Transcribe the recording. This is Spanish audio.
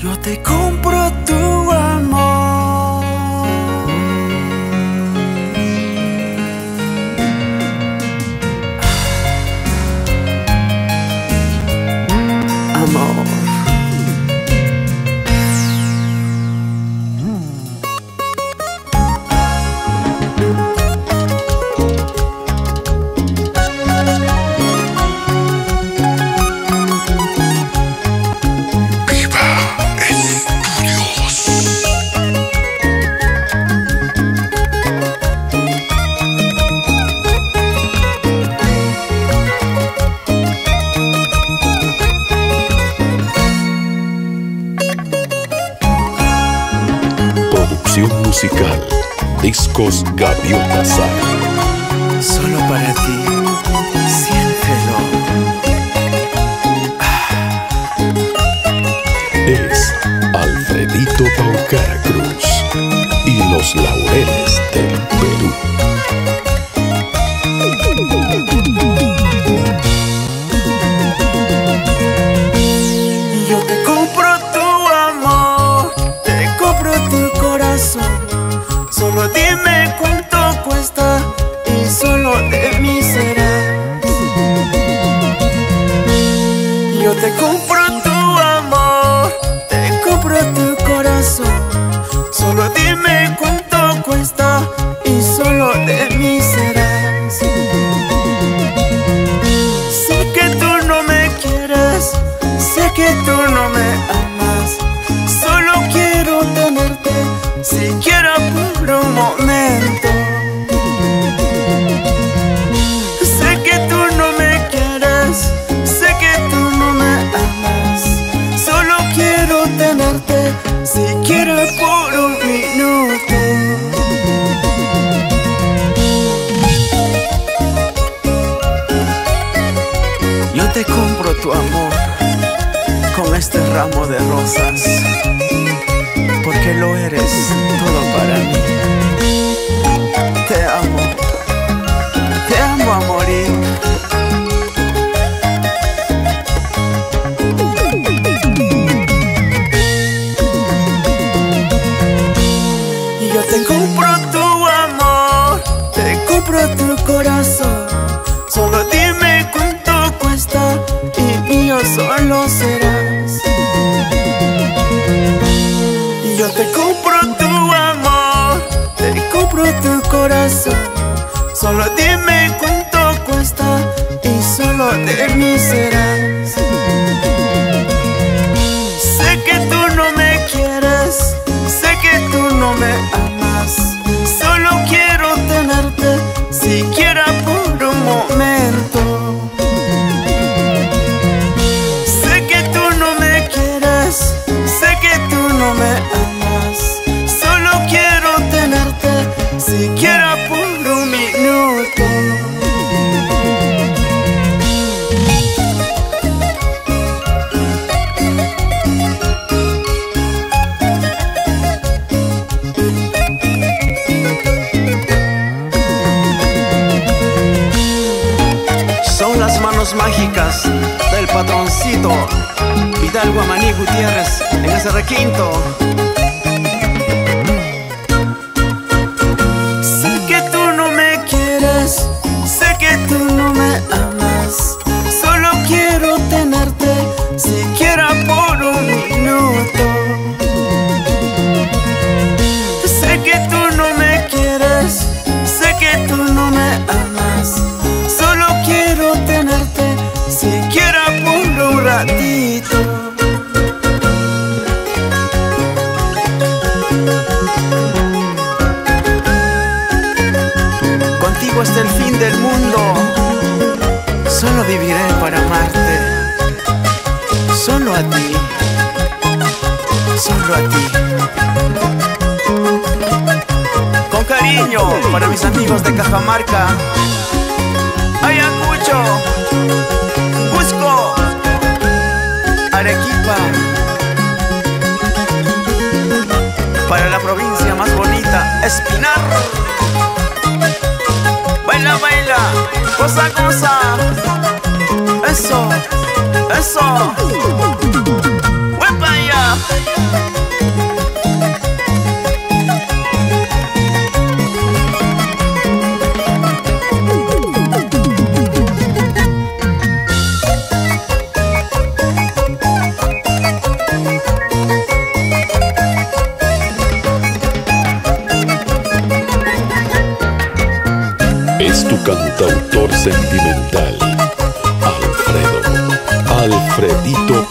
Yo te compro tu amor. Musical. Discos Gaviota Sal. Solo para ti. Siéntelo. Es Alfredito Paucara Cruz y los laureles del Perú. Yo te compro te compro tu amor, te compro tu corazón. Solo dime cuánto cuesta y solo de mí serás. Sé que tú no me quieres, sé que tú no me amas. Solo quiero tenerte, siquiera por un momento. Te compro tu amor con este ramo de rosas, porque lo eres todo para mí. Te amo, te amo a morir. Yo te compro tu amor, te compro tu corazón. Solo serás. Yo te compro tu amor, te compro tu corazón. Solo dime cuánto mágicas del patroncito Vidal Guamaní Gutiérrez en ese requinto. Hasta el fin del mundo. Solo viviré para amarte. Solo a ti. Solo a ti. Con cariño para mis amigos de Cajamarca. Ayacucho. Cusco. Arequipa. Para la provincia más bonita, Espinar. Baila, baila, cosa, cosa. Eso, eso. Cantautor sentimental, Alfredo, Alfredito